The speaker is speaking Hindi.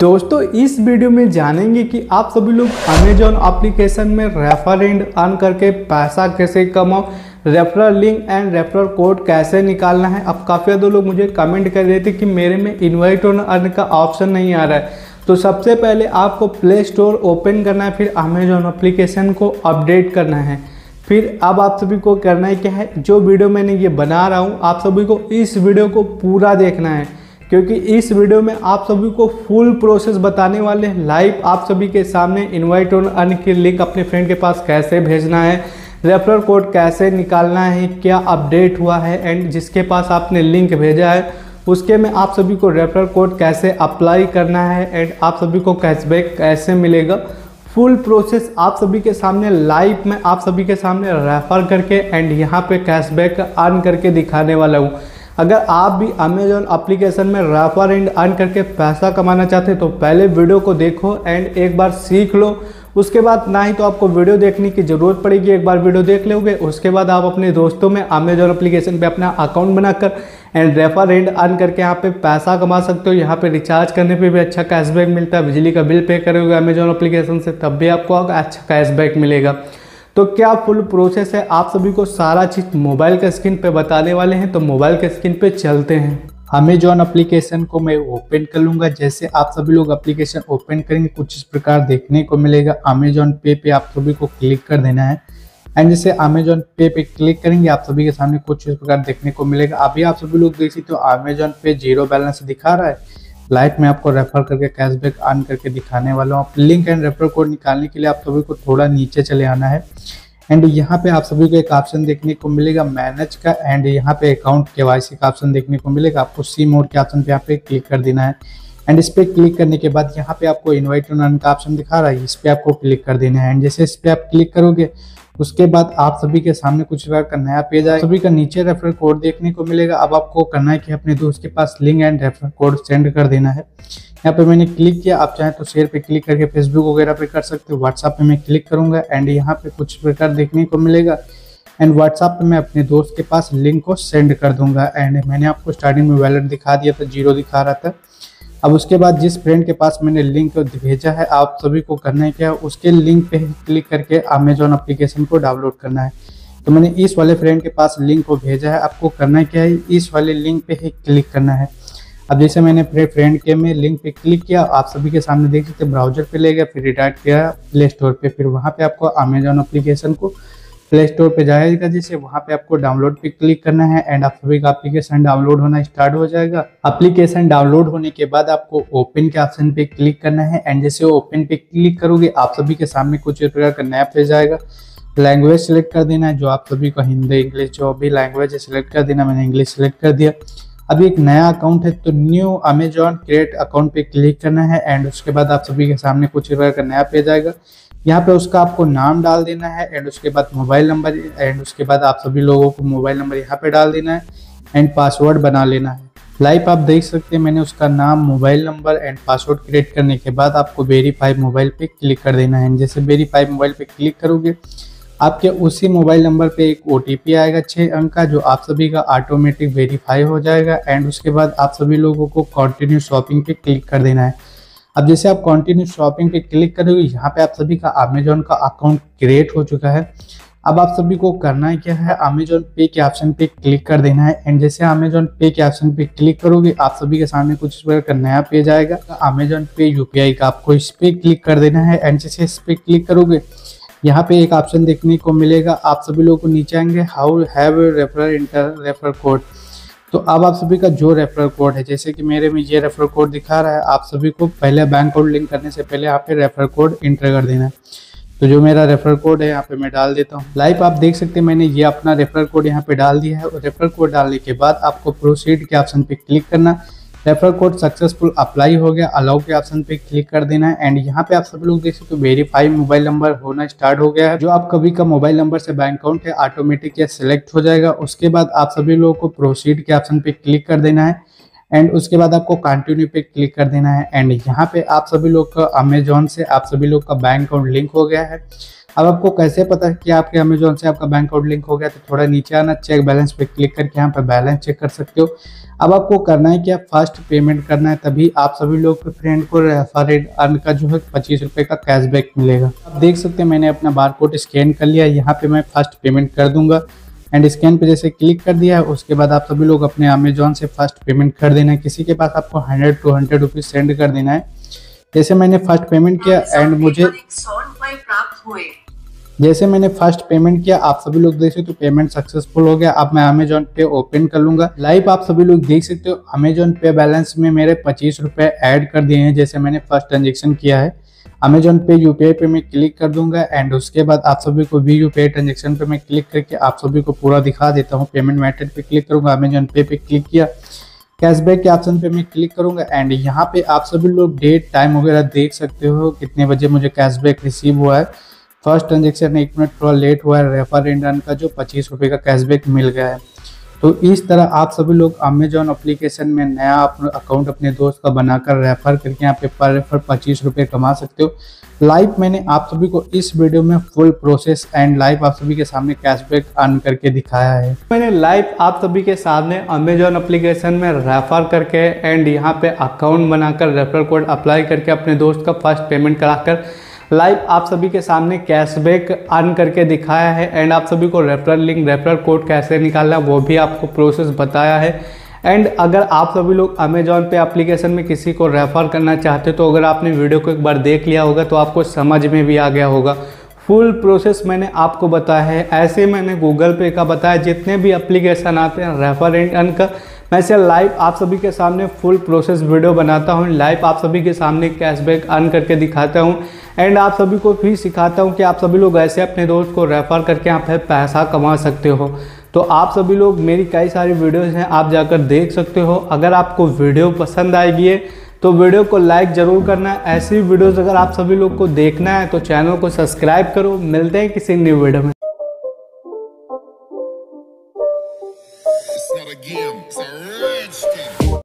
दोस्तों, इस वीडियो में जानेंगे कि आप सभी लोग अमेजोन एप्लीकेशन में रेफर एंड अर्न करके पैसा कैसे कमाओ referral link and referral code कैसे निकालना है। अब काफ़ी ज़्यादा लोग मुझे कमेंट कर रहे थे कि मेरे में इन्वाइट ऑन अर्न का ऑप्शन नहीं आ रहा है। तो सबसे पहले आपको प्ले स्टोर ओपन करना है, फिर अमेजोन एप्लीकेशन को अपडेट करना है। फिर अब आप सभी को करना है क्या है, जो वीडियो मैंने ये बना रहा हूँ, आप सभी को इस वीडियो को पूरा देखना है। क्योंकि इस वीडियो में आप सभी को फुल प्रोसेस बताने वाले हैं। लाइव आप सभी के सामने इनवाइट और अर्न की लिंक अपने फ्रेंड के पास कैसे भेजना है रेफरल कोड कैसे निकालना है, क्या अपडेट हुआ है एंड जिसके पास आपने लिंक भेजा है, उसके में आप सभी को रेफरल कोड कैसे अप्लाई करना है एंड आप सभी को कैशबैक कैसे मिलेगा। फुल प्रोसेस आप सभी के सामने लाइव में आप सभी के सामने रेफर करके एंड यहाँ पे कैशबैक अर्न करके दिखाने वाला हूँ। अगर आप भी अमेजोन एप्लीकेशन में रेफर एंड अर्न करके पैसा कमाना चाहते हैं तो पहले वीडियो को देखो एंड एक बार सीख लो। उसके बाद ना ही तो आपको वीडियो देखने की ज़रूरत पड़ेगी, एक बार वीडियो देख लोगे। उसके बाद आप अपने दोस्तों में अमेजोन एप्लीकेशन पे अपना अकाउंट बनाकर एंड रेफर एंड अर्न करके यहाँ पे पैसा कमा सकते हो। यहाँ पे रिचार्ज करने पे भी अच्छा कैशबैक मिलता है। बिजली का बिल पे करोगे अमेजोन एप्लीकेशन से, तब भी आपको अच्छा कैशबैक मिलेगा। तो क्या फुल प्रोसेस है? आप सभी को सारा चीज़ मोबाइल के स्क्रीन पे बताने वाले हैं तो मोबाइल के स्क्रीन पे चलते हैं। अमेजॉन एप्लीकेशन को मैं ओपन कर लूँगा, जैसे आप सभी लोग एप्लीकेशन ओपन करेंगे, कुछ इस प्रकार देखने को मिलेगा। अमेजॉन पे पे आप सभी को क्लिक कर देना है। एंड जैसे अमेजॉन पे पे क्लिक करेंगे, आप सभी के सामने कुछ इस प्रकार देखने को मिलेगा। अभी आप सभी लोग देख सकते हो अमेजॉन पे ज़ीरो बैलेंस दिखा रहा है। लाइट में आपको रेफर करके कैशबैक अर्न करके दिखाने वाला हूँ। लिंक एंड रेफर कोड निकालने के लिए आप सभी को थोड़ा नीचे चले आना है। एंड यहाँ पे आप सभी को एक ऑप्शन देखने को मिलेगा मैनेज का। एंड यहाँ पे अकाउंट के का ऑप्शन देखने को मिलेगा। आपको सी मोड के ऑप्शन पे यहाँ पे क्लिक कर देना है। एंड इस पर क्लिक करने के बाद यहाँ पे आपको इन्वाइट ऑन का ऑप्शन दिखा रहा है। इस पर आपको क्लिक कर देना है। एंड जैसे इस पर आप क्लिक करोगे उसके बाद आप सभी के सामने कुछ प्रकार का नया पेज आएगा। सभी का नीचे रेफरल कोड देखने को मिलेगा। अब आपको करना है कि अपने दोस्त के पास link and referral code send कर देना है। यहाँ पे मैंने क्लिक किया। आप चाहें तो शेयर पे क्लिक करके फेसबुक वगैरह पे कर सकते हो। व्हाट्सएप पे मैं क्लिक करूँगा एंड यहाँ पे कुछ प्रकार देखने को मिलेगा। एंड व्हाट्सएप पे मैं अपने दोस्त के पास लिंक को सेंड कर दूँगा। एंड मैंने आपको स्टार्टिंग में वैलेट दिखा दिया था ज़ीरो दिखा रहा था। अब उसके बाद जिस फ्रेंड के पास मैंने लिंक भेजा है, आप सभी को करना है क्या? उसके लिंक पे क्लिक करके अमेजोन अप्लीकेशन को डाउनलोड करना है। तो मैंने इस वाले फ्रेंड के पास लिंक को भेजा है, आपको करना क्या? है इस वाले लिंक पे ही क्लिक करना है। अब जैसे मैंने अपने फ्रेंड के में लिंक पे क्लिक किया, आप सभी के सामने देख सकते ब्राउज़र पे ले गया, फिर रिटार्ट किया प्ले स्टोर पे, फिर वहाँ पे आपको अमेजोन अप्लीकेशन को प्ले स्टोर पे जाएगा, जैसे वहाँ पे आपको डाउनलोड पे क्लिक करना है एंड आप सभी का एप्लीकेशन डाउनलोड होना स्टार्ट हो जाएगा। एप्लीकेशन डाउनलोड होने के बाद आपको ओपन के ऑप्शन पे क्लिक करना है एंड जैसे ओपन पे क्लिक करोगे, आप सभी के सामने कुछ प्रकार का नया पेज आएगा। लैंग्वेज सेलेक्ट कर देना है, जो आप सभी को हिंदी इंग्लिश जो भी लैंग्वेज है सिलेक्ट कर देना, मैंने इंग्लिश सेलेक्ट कर दिया। अभी एक नया अकाउंट है तो न्यू अमेजॉन क्रिएट अकाउंट पे क्लिक करना है एंड उसके बाद आप सभी के सामने कुछ प्रकार का नया पेज आएगा। यहाँ पे उसका आपको नाम डाल देना है एंड उसके बाद मोबाइल नंबर एंड उसके बाद आप सभी लोगों को मोबाइल नंबर यहाँ पे डाल देना है एंड पासवर्ड बना लेना है। लाइव आप देख सकते हैं, मैंने उसका नाम mobile number and password create करने के बाद आपको वेरीफाई मोबाइल पे क्लिक कर देना है। जैसे वेरीफाई मोबाइल पे क्लिक करोगे, आपके उसी मोबाइल नंबर पे एक ओटीपी आएगा छः अंक का, जो आप सभी का ऑटोमेटिक वेरीफाई हो जाएगा। एंड उसके बाद आप सभी लोगों को कंटिन्यू शॉपिंग पे क्लिक कर देना है। अब जैसे आप कंटिन्यू शॉपिंग पे क्लिक करोगे, यहाँ पे आप सभी का अमेजोन का अकाउंट क्रिएट हो चुका है। अब आप सभी को करना है क्या है अमेजोन पे के ऑप्शन पे क्लिक कर देना है। एंड जैसे अमेजोन पे के ऑप्शन पे क्लिक करोगे, आप सभी के सामने कुछ इस प्रकार का नया पेज आएगा। अमेजोन पे यूपीआई का आपको इस पे क्लिक कर देना है। एंड जैसे इस पे क्लिक करोगे, यहाँ पे एक ऑप्शन देखने को मिलेगा। आप सभी लोगों को नीचे आएँगे how have refer enter refer code तो अब आप सभी का जो रेफरल कोड है, जैसे कि मेरे में ये रेफरल कोड दिखा रहा है, आप सभी को पहले बैंक कोड लिंक करने से पहले यहाँ पे रेफरल कोड इंटर कर देना है। तो जो मेरा रेफरल कोड है, यहाँ पे मैं डाल देता हूँ। लाइव आप देख सकते हैं, मैंने ये अपना रेफरल कोड यहाँ पे डाल दिया है। और रेफरल कोड डालने के बाद आपको प्रोसीड के ऑप्शन पे क्लिक करना रेफर कोड सक्सेसफुल अप्लाई हो गया अलाउ के ऑप्शन पे क्लिक कर देना है। एंड यहाँ पे आप सभी लोग देख सकते हो वेरीफाई मोबाइल नंबर होना स्टार्ट हो गया है। जो आप कभी का मोबाइल नंबर से बैंक अकाउंट है ऑटोमेटिक या सिलेक्ट हो जाएगा। उसके बाद आप सभी लोगों को प्रोसीड के ऑप्शन पे क्लिक कर देना है। एंड उसके बाद आपको कंटिन्यू पे क्लिक कर देना है। एंड यहाँ पे आप सभी लोग का अमेजोन से आप सभी लोग का बैंक अकाउंट लिंक हो गया है। अब आपको कैसे पता है कि आपके अमेजोन से आपका बैंक अकाउंट लिंक हो गया तो थोड़ा नीचे आना चेक बैलेंस पे क्लिक करके यहाँ पे बैलेंस चेक कर सकते हो। अब आपको करना है क्या फ़र्स्ट पेमेंट करना है तभी आप सभी लोग के फ्रेंड को रेफर अर्न का जो है पच्चीस रुपये का कैशबैक मिलेगा। आप देख सकते हैं मैंने अपना बार कोड स्कैन कर लिया यहाँ पे मैं फ़र्स्ट पेमेंट कर दूँगा। एंड स्कैन पे जैसे क्लिक कर दिया है उसके बाद आप सभी लोग अपने अमेजोन से फ़र्स्ट पेमेंट कर देना है। किसी के पास आपको hundred two hundred rupees send कर देना है। जैसे मैंने फ़र्स्ट पेमेंट किया एंड मुझे जैसे मैंने फ़र्स्ट पेमेंट किया, आप सभी लोग देख सकते हो पेमेंट सक्सेसफुल हो गया। अब मैं अमेजोन पे ओपन कर लूँगा। लाइव आप सभी लोग देख सकते हो अमेजोन पे बैलेंस में मेरे पच्चीस रुपए ऐड कर दिए हैं, जैसे मैंने फ़र्स्ट ट्रांजेक्शन किया है। अमेजोन पे यूपीआई पे मैं क्लिक कर दूँगा एंड उसके बाद आप सभी को भी यूपीआई ट्रांजेक्शन पे मैं क्लिक करके आप सभी को पूरा दिखा देता हूँ। पेमेंट मेथड पे क्लिक करूँगा अमेजोन पे पे क्लिक किया। कैशबैक के ऑप्शन पे मैं क्लिक करूँगा एंड यहाँ पे आप सभी लोग डेट टाइम वगैरह देख सकते हो, कितने बजे मुझे कैशबैक रिसीव हुआ है। फ़र्स्ट ट्रांजेक्शन एक मिनट थोड़ा लेट हुआ है रेफर इंडन का जो पच्चीस रुपये का कैशबैक मिल गया है। तो इस तरह आप सभी लोग अमेजोन अप्लीकेशन में नया अकाउंट अपने दोस्त का बनाकर रेफर करके यहाँ पे पर रेफर पच्चीस रुपये कमा सकते हो। लाइव मैंने आप सभी को इस वीडियो में फुल प्रोसेस एंड लाइव आप सभी के सामने कैशबैक अर्न करके दिखाया है। मैंने लाइव आप सभी के सामने अमेजोन अप्लीकेशन में रेफर करके एंड यहाँ पे अकाउंट बनाकर रेफर कोड अप्लाई करके अपने दोस्त का फ़र्स्ट पेमेंट कराकर लाइव आप सभी के सामने कैशबैक अर्न करके दिखाया है एंड आप सभी को रेफरल लिंक, रेफरल कोड कैसे निकालना है वो भी आपको प्रोसेस बताया है। एंड अगर आप सभी लोग अमेजॉन पे एप्लीकेशन में किसी को रेफ़र करना चाहते तो अगर आपने वीडियो को एक बार देख लिया होगा तो आपको समझ में भी आ गया होगा। फुल प्रोसेस मैंने आपको बताया है। ऐसे मैंने गूगल पे का बताया, जितने भी एप्लीकेशन आते हैं रेफर एंड अर्न का मैं से लाइव आप सभी के सामने फुल प्रोसेस वीडियो बनाता हूँ। लाइव आप सभी के सामने कैशबैक अर्न करके दिखाता हूँ। एंड आप सभी को भी सिखाता हूँ कि आप सभी लोग ऐसे अपने दोस्त को रेफ़र करके आप पैसा कमा सकते हो। तो आप सभी लोग मेरी कई सारी वीडियोज़ हैं, आप जाकर देख सकते हो। अगर आपको वीडियो पसंद आएगी तो वीडियो को लाइक ज़रूर करना। ऐसी वीडियोज़ अगर आप सभी लोग को देखना है तो चैनल को सब्सक्राइब करो। मिलते हैं किसी न्यू वीडियो में।